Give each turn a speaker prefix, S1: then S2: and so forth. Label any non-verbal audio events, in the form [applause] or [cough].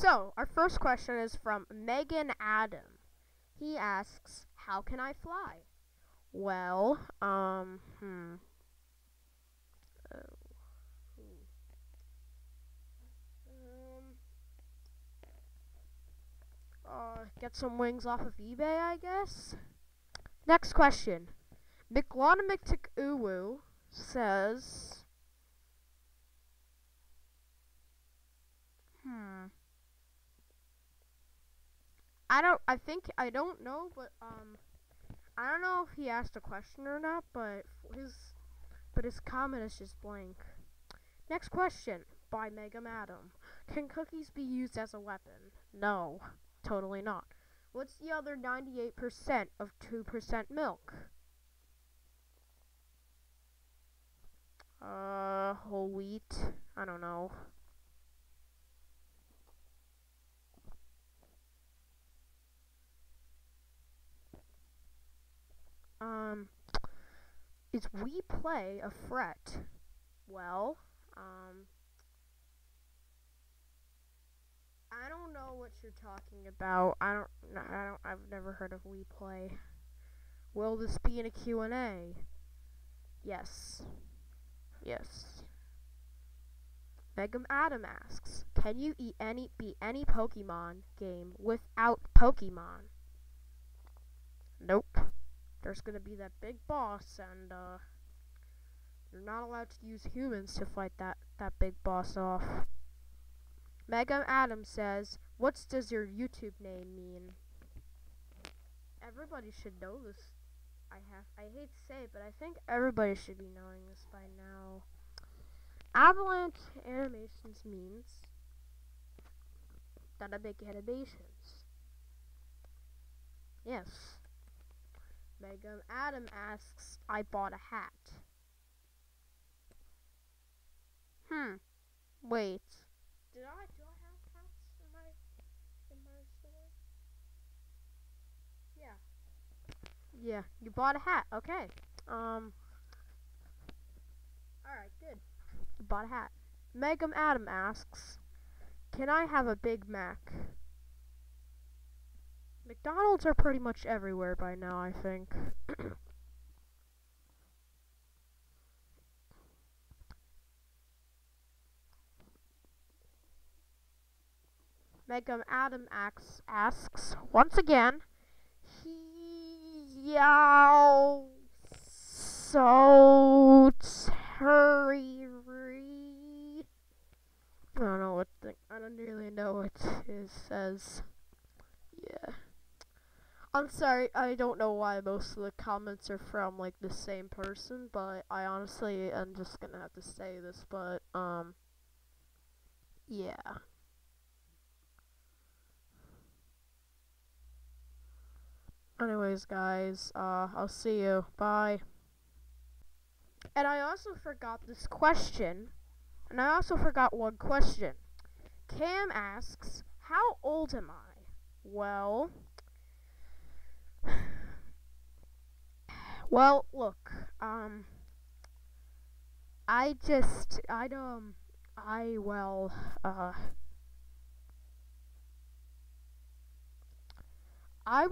S1: So, our first question is from Megan Adam. He asks, How can I fly? Well, um, hmm. Oh. Um, uh, get some wings off of eBay, I guess. Next question. McLonamictic Uwu says, Hmm. I don't. I think I don't know, but um, I don't know if he asked a question or not. But his, but his comment is just blank. Next question by Mega Madam. Can cookies be used as a weapon? No, totally not. What's the other 98% of 2% milk? Uh, whole wheat. I don't know. Um, is Wii Play a fret? Well, um, I don't know what you're talking about. I don't, I don't, I've never heard of Wii Play. Will this be in a Q&A? Yes. Yes. Megam Adam asks, can you eat any beat any Pokemon game without Pokemon? Nope there's gonna be that big boss, and uh, you're not allowed to use humans to fight that that big boss off. Mega Adam says, "What does your YouTube name mean?" Everybody should know this. I have I hate to say it, but I think everybody should be knowing this by now. Avalanche Animations means that I make animations. Yes. Megan Adam asks, I bought a hat. Hmm. Wait. Did I do I have hats in my in my store? Yeah. Yeah, you bought a hat. Okay. Um Alright, good. You bought a hat. Megan Adam asks, Can I have a Big Mac? McDonald's are pretty much everywhere by now, I think. [coughs] Megam Adam asks, asks once again, He Yow so hurry I don't know what the, I don't really know what it says. I'm sorry, I don't know why most of the comments are from like the same person, but I honestly am just gonna have to say this, but um yeah. Anyways, guys, uh I'll see you. Bye. And I also forgot this question. And I also forgot one question. Cam asks, "How old am I?" Well, Well, look, um, I just, I um, I well, uh, I